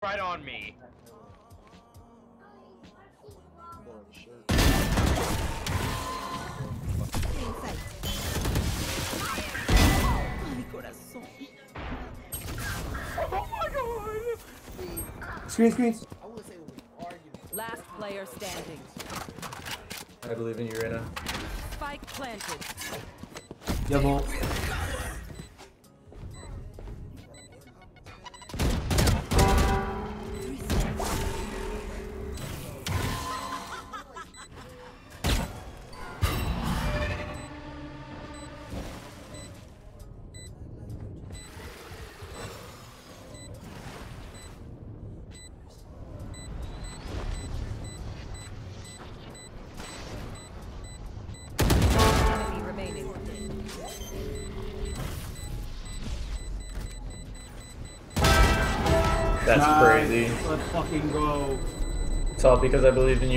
right on me. Ay, corazón. Screen, screens. Last player standing. I believe in you, Reyna. Spike planted. Yeah, ball. That's Nice. crazy. Let's fucking go. It's all because I believed in you.